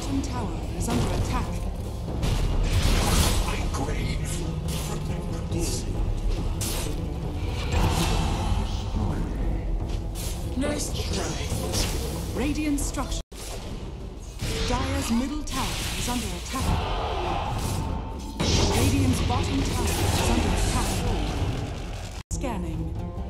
bottom tower is under attack. My grave. Nice try. Radiant structure. Dire's middle tower is under attack. Radiant's bottom tower is under attack. Scanning.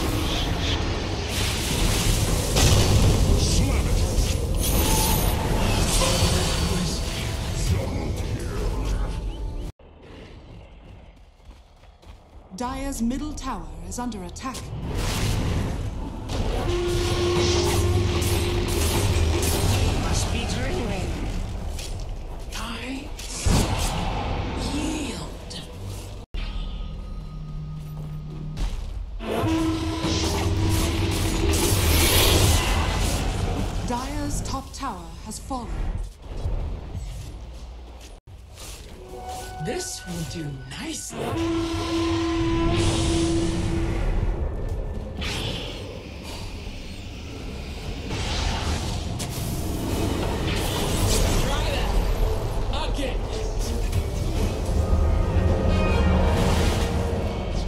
Dire's middle tower is under attack. Must be dreaming. I yield. Dire's top tower has fallen. This will do nicely.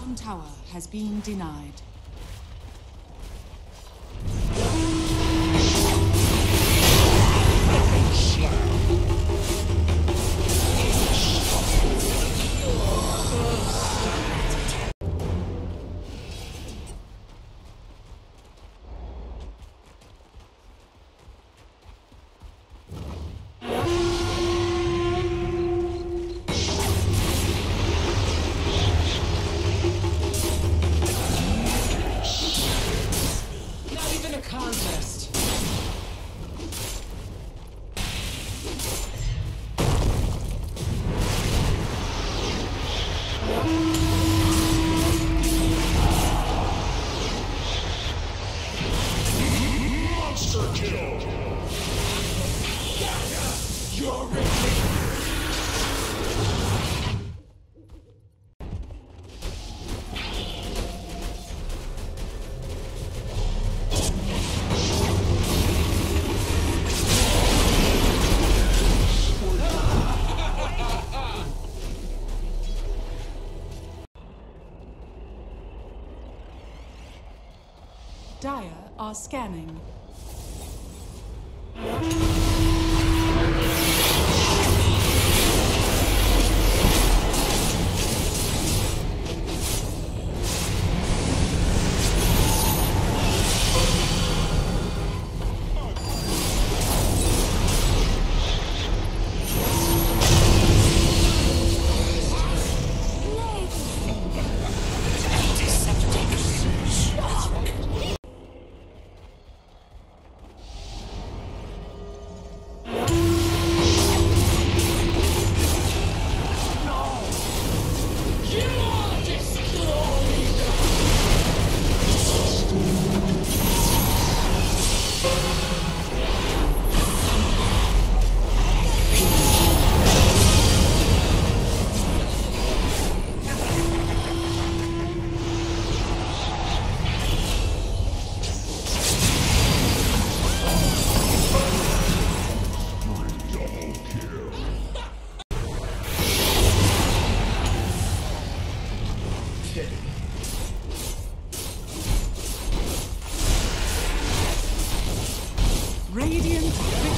Bottom tower has been denied. Not a contest. Monster kill. You're ready. Dire are scanning. Radiant.